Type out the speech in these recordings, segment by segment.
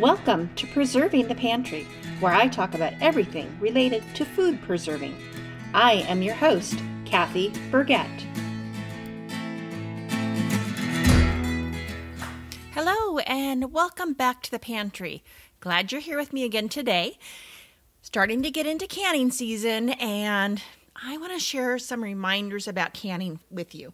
Welcome to Preserving the Pantry, where I talk about everything related to food preserving. I am your host, Kathy Burgett. Hello, and welcome back to the pantry. Glad you're here with me again today. Starting to get into canning season, and I want to share some reminders about canning with you.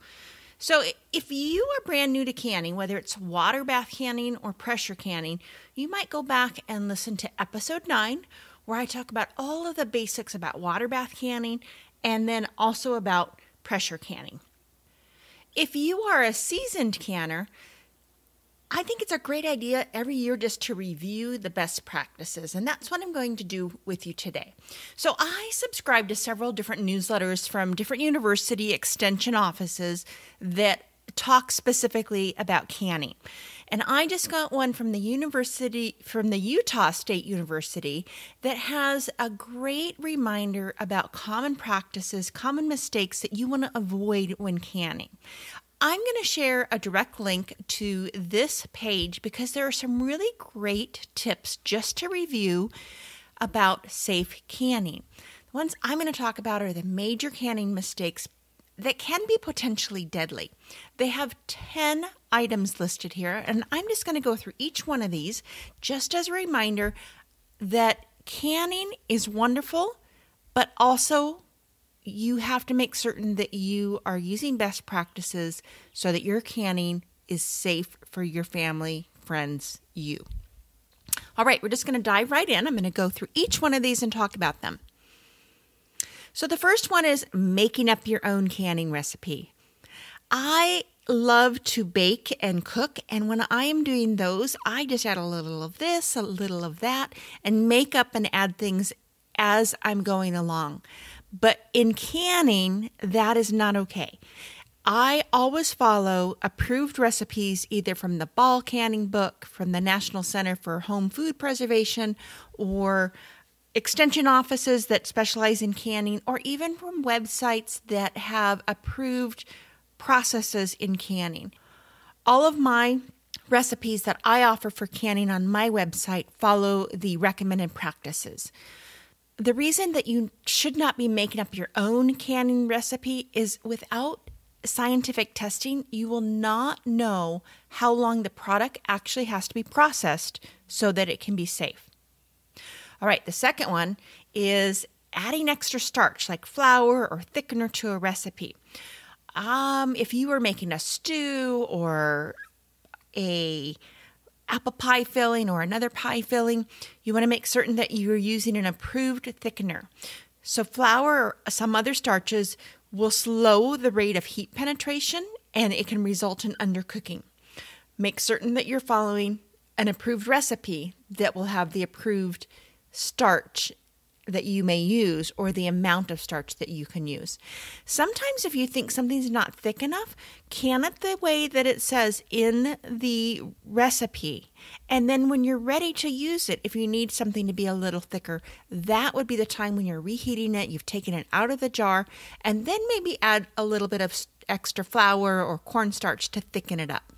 So, if you are brand new to canning, whether it's water bath canning or pressure canning, you might go back and listen to episode 9, where I talk about all of the basics about water bath canning and then also about pressure canning. If you are a seasoned canner, I think it's a great idea every year just to review the best practices, and that's what I'm going to do with you today. So, I subscribe to several different newsletters from different university extension offices that talk specifically about canning. And I just got one from the university, from the Utah State University, that has a great reminder about common practices, common mistakes that you want to avoid when canning. I'm going to share a direct link to this page because there are some really great tips just to review about safe canning. The ones I'm going to talk about are the major canning mistakes that can be potentially deadly. They have 10 items listed here, and I'm just going to go through each one of these just as a reminder that canning is wonderful, but also you have to make certain that you are using best practices so that your canning is safe for your family, friends, you. All right, we're just going to dive right in. I'm going to go through each one of these and talk about them. So, the first one is making up your own canning recipe. I love to bake and cook, and when I am doing those, I just add a little of this, a little of that, and make up and add things as I'm going along. But in canning, that is not okay. I always follow approved recipes either from the Ball Canning Book, from the National Center for Home Food Preservation, or extension offices that specialize in canning, or even from websites that have approved processes in canning. All of my recipes that I offer for canning on my website follow the recommended practices the reason that you should not be making up your own canning recipe is without scientific testing, you will not know how long the product actually has to be processed so that it can be safe. All right, the second one is adding extra starch like flour or thickener to a recipe. Um, if you are making a stew or a apple pie filling or another pie filling, you want to make certain that you're using an approved thickener. So, flour or some other starches will slow the rate of heat penetration and it can result in undercooking. Make certain that you're following an approved recipe that will have the approved starch that you may use or the amount of starch that you can use. Sometimes, if you think something's not thick enough, can it the way that it says in the recipe. And then, when you're ready to use it, if you need something to be a little thicker, that would be the time when you're reheating it, you've taken it out of the jar, and then maybe add a little bit of extra flour or cornstarch to thicken it up.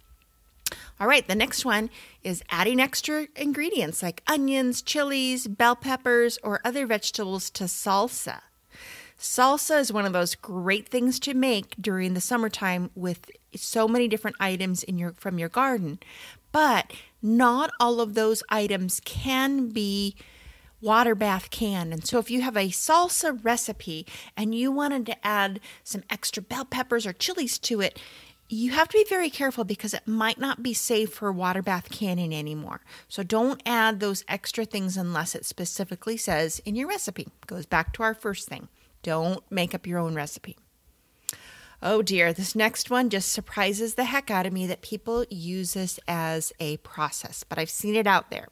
All right, the next one is adding extra ingredients like onions, chilies, bell peppers, or other vegetables to salsa. Salsa is one of those great things to make during the summertime with so many different items in your from your garden. But not all of those items can be water bath canned. And so if you have a salsa recipe and you wanted to add some extra bell peppers or chilies to it, you have to be very careful because it might not be safe for water bath canning anymore. So don't add those extra things unless it specifically says in your recipe. Goes back to our first thing. Don't make up your own recipe. Oh dear, this next one just surprises the heck out of me that people use this as a process, but I've seen it out there.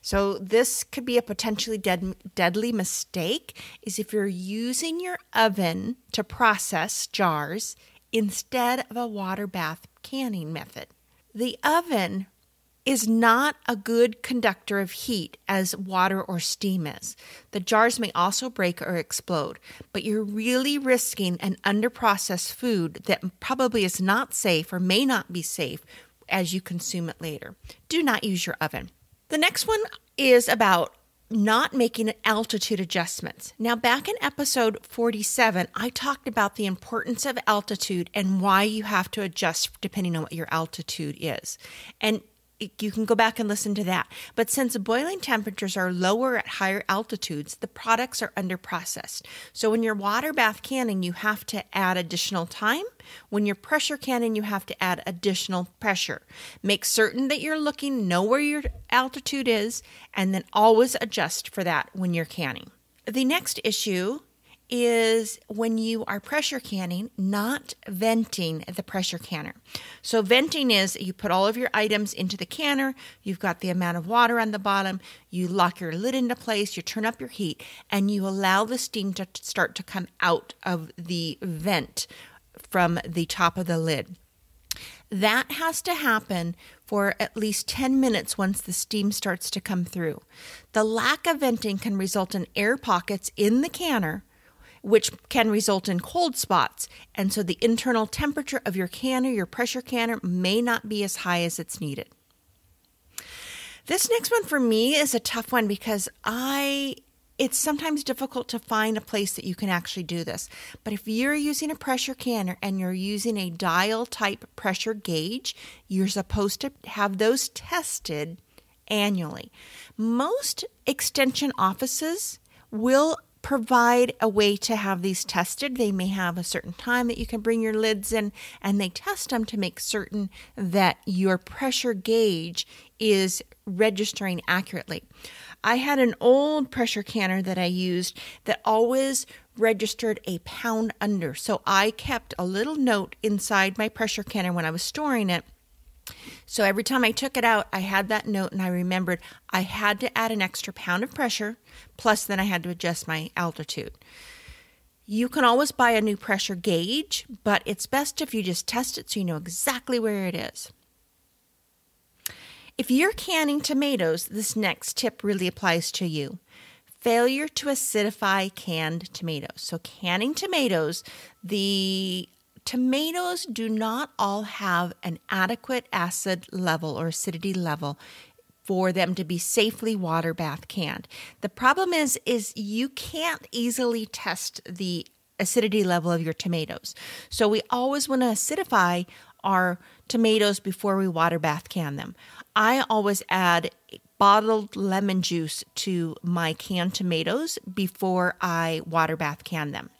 So this could be a potentially dead, deadly mistake is if you're using your oven to process jars instead of a water bath canning method. The oven is not a good conductor of heat as water or steam is. The jars may also break or explode, but you're really risking an underprocessed food that probably is not safe or may not be safe as you consume it later. Do not use your oven. The next one is about not making altitude adjustments. Now, back in episode 47, I talked about the importance of altitude and why you have to adjust depending on what your altitude is. And you can go back and listen to that. But since boiling temperatures are lower at higher altitudes, the products are under processed. So when you're water bath canning, you have to add additional time. When you're pressure canning, you have to add additional pressure. Make certain that you're looking, know where your altitude is, and then always adjust for that when you're canning. The next issue is when you are pressure canning, not venting the pressure canner. So, venting is you put all of your items into the canner, you've got the amount of water on the bottom, you lock your lid into place, you turn up your heat, and you allow the steam to start to come out of the vent from the top of the lid. That has to happen for at least 10 minutes once the steam starts to come through. The lack of venting can result in air pockets in the canner which can result in cold spots. And so the internal temperature of your canner, your pressure canner, may not be as high as it's needed. This next one for me is a tough one because I it's sometimes difficult to find a place that you can actually do this. But if you're using a pressure canner and you're using a dial type pressure gauge, you're supposed to have those tested annually. Most extension offices will provide a way to have these tested. They may have a certain time that you can bring your lids in and they test them to make certain that your pressure gauge is registering accurately. I had an old pressure canner that I used that always registered a pound under. So I kept a little note inside my pressure canner when I was storing it so every time I took it out, I had that note and I remembered I had to add an extra pound of pressure, plus then I had to adjust my altitude. You can always buy a new pressure gauge, but it's best if you just test it so you know exactly where it is. If you're canning tomatoes, this next tip really applies to you. Failure to acidify canned tomatoes. So, canning tomatoes, the tomatoes do not all have an adequate acid level or acidity level for them to be safely water bath canned. The problem is is you can't easily test the acidity level of your tomatoes. So we always want to acidify our tomatoes before we water bath can them. I always add bottled lemon juice to my canned tomatoes before I water bath can them.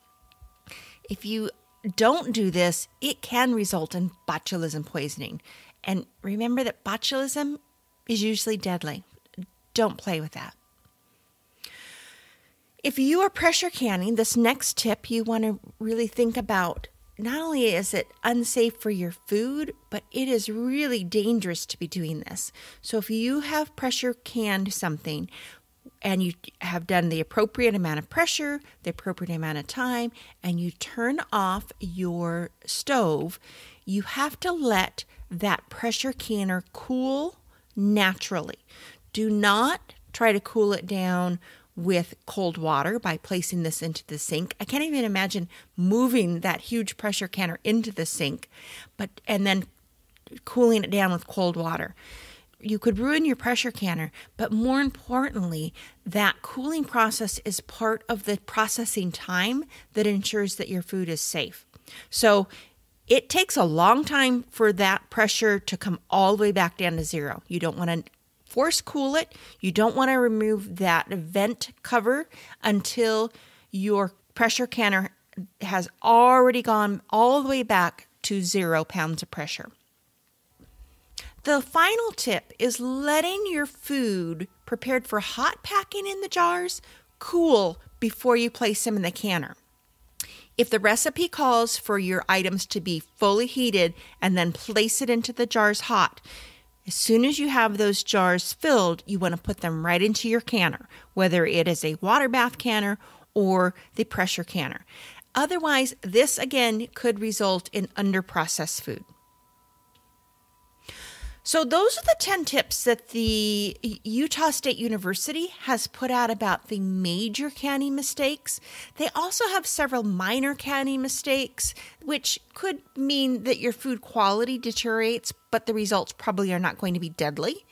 If you don't do this, it can result in botulism poisoning. And remember that botulism is usually deadly. Don't play with that. If you are pressure canning, this next tip you want to really think about not only is it unsafe for your food, but it is really dangerous to be doing this. So if you have pressure canned something, and you have done the appropriate amount of pressure, the appropriate amount of time, and you turn off your stove, you have to let that pressure canner cool naturally. Do not try to cool it down with cold water by placing this into the sink. I can't even imagine moving that huge pressure canner into the sink, but and then cooling it down with cold water you could ruin your pressure canner, but more importantly, that cooling process is part of the processing time that ensures that your food is safe. So it takes a long time for that pressure to come all the way back down to zero. You don't want to force cool it. You don't want to remove that vent cover until your pressure canner has already gone all the way back to zero pounds of pressure. The final tip is letting your food prepared for hot packing in the jars cool before you place them in the canner. If the recipe calls for your items to be fully heated and then place it into the jars hot, as soon as you have those jars filled, you want to put them right into your canner, whether it is a water bath canner or the pressure canner. Otherwise, this again could result in underprocessed food. So, those are the 10 tips that the Utah State University has put out about the major canning mistakes. They also have several minor canning mistakes, which could mean that your food quality deteriorates, but the results probably are not going to be deadly.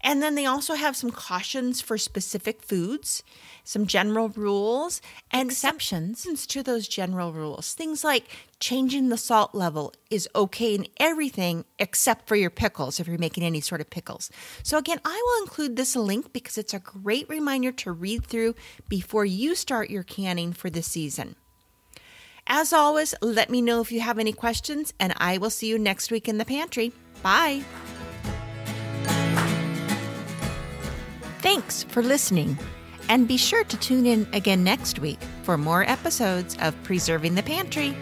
And then they also have some cautions for specific foods, some general rules, and exceptions to those general rules. Things like changing the salt level is okay in everything except for your pickles if you're making any sort of pickles. So, again, I will include this link because it's a great reminder to read through before you start your canning for the season. As always, let me know if you have any questions, and I will see you next week in the pantry. Bye. Thanks for listening, and be sure to tune in again next week for more episodes of Preserving the Pantry.